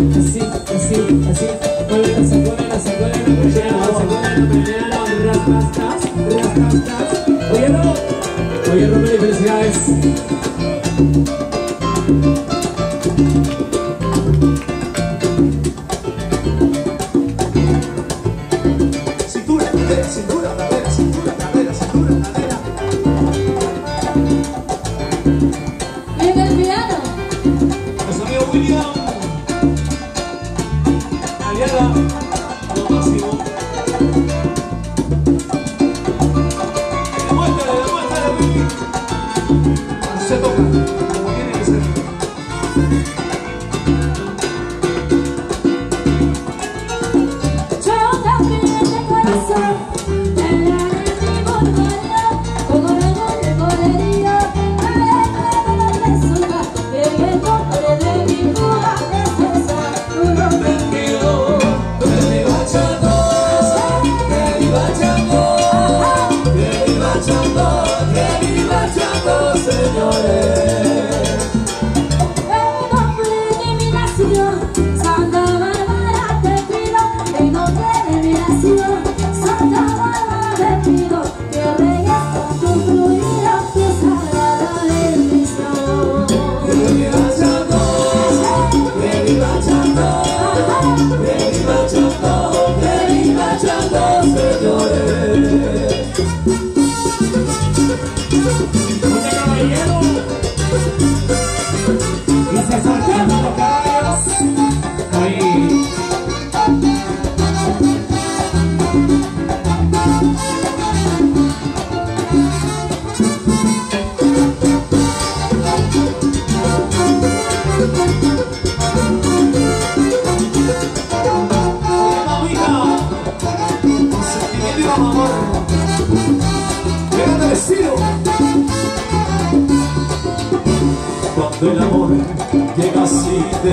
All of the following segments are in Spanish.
Así, así, así. Muévela, sacúdela, sacúdela, menea, sacúdela, menea, rastas, rastas. Oye, no. Oye, Romero, felicidades.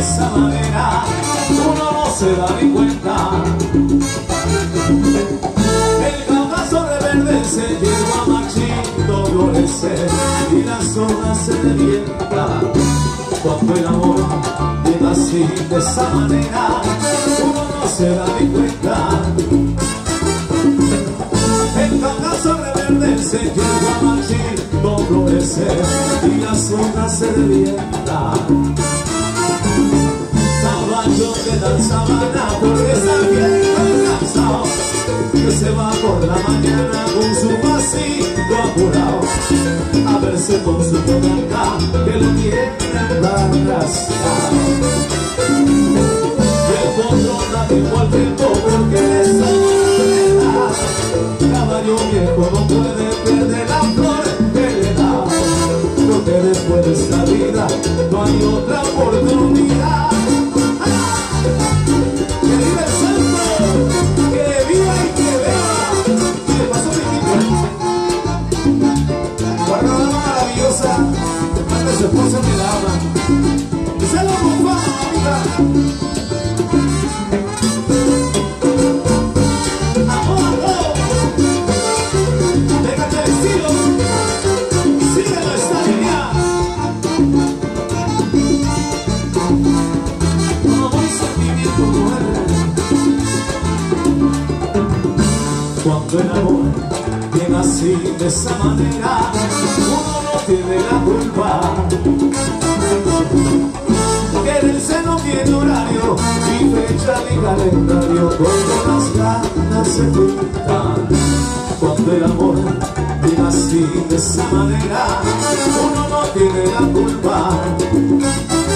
Esa manera, uno no se da ni cuenta. El cabazo reverdece, lleva a machito florecer y las hojas se revientan. Cuando el amor llega así de esa manera, uno no se da ni cuenta. El cabazo reverdece, lleva a machito florecer y las hojas se revientan. Caballo que dan sabana porque está bien cansado que se va por la mañana con su pasito apurado a verse con su blanca que lo tiene embarazado. El potro da tiempo al tiempo porque soledad. Caballo viejo no puede perder la flor que le da porque después de esta vida no hay otra oportunidad. Su esposa que la ama. ¡Y salud con fama, mamita! Cuando el amor así de esa manera, uno no tiene la culpa. Quererse no tiene horario, ni fecha ni calendario, cuando las ganas se juntan. Cuando el amor llega así de esa manera, uno no tiene la culpa.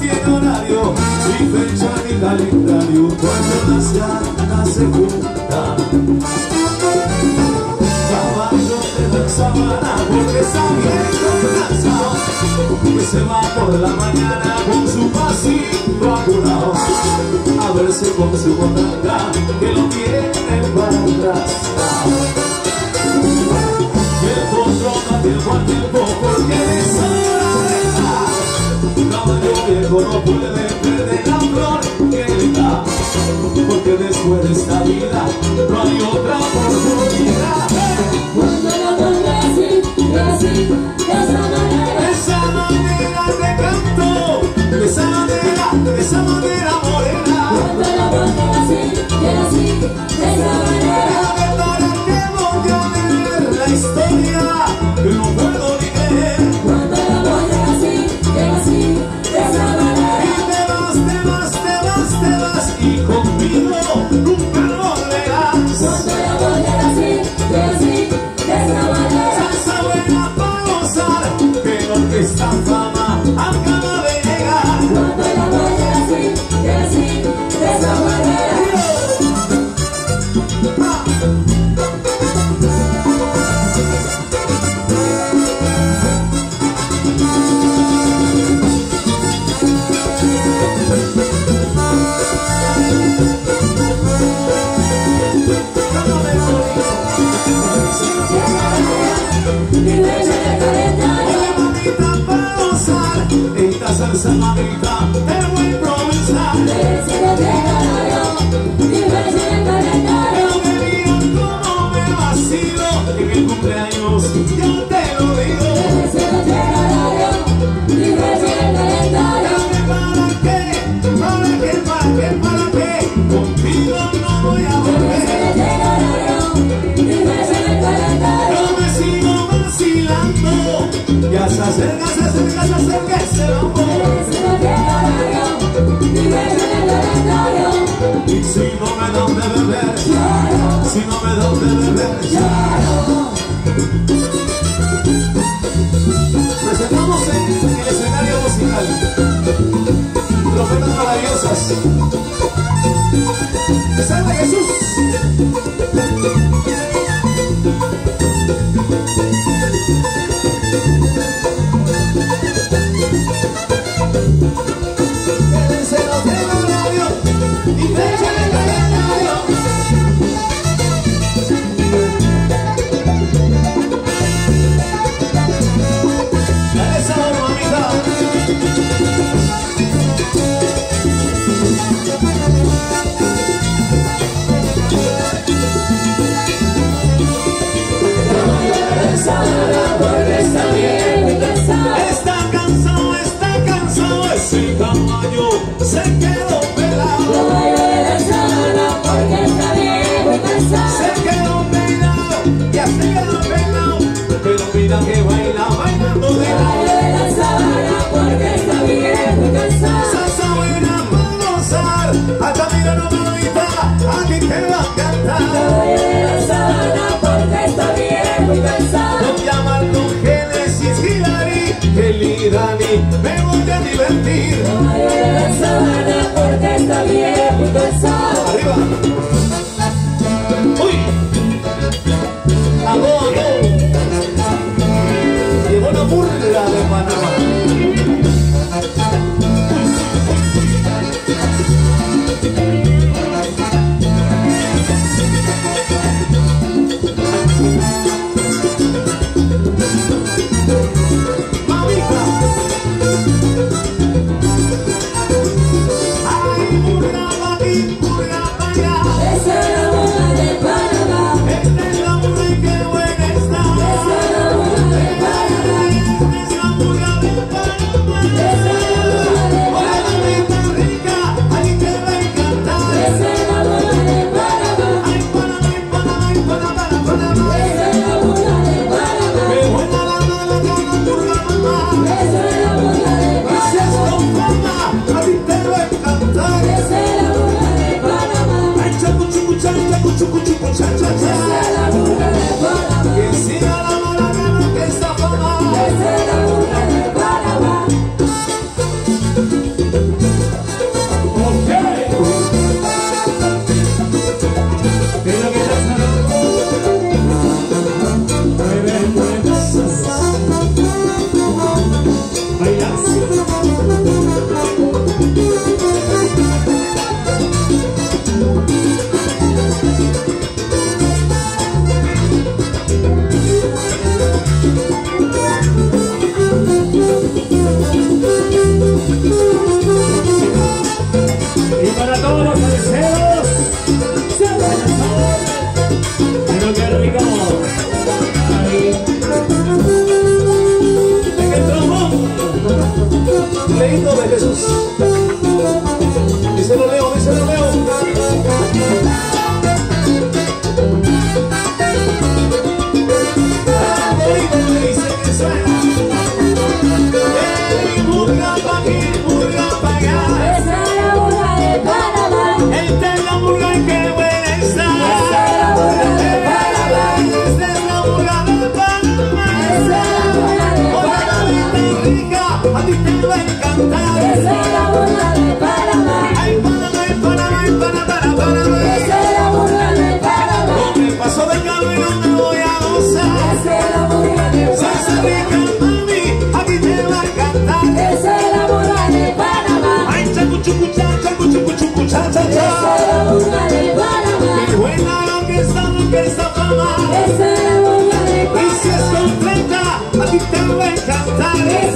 Tiene horario, ni fecha ni calendario, cuando las ganas se juntan. Caballo de la sabana, porque está bien cansado, que se va por la mañana con su pasito apurado, a verse con su botanga, que lo tiene embarazado. El potro da tiempo al tiempo porque le el viejo no puede perder la flor que da Porque después de esta vida no hay otra oportunidad. se quedó pelado. Lo bailo de la sábana porque está viejo y cansado. Se quedó peinado, ya se quedó peinado. Pero mira que baila bailando de lado. Lo bailo de la sábana porque está viejo y cansado. Se sabe nada más gozar, hasta mirar una manita, aquí te va a cantar. Lo bailo de la sábana porque está viejo y cansado. Esa es la de. Y si completa, a ti te va a encantar.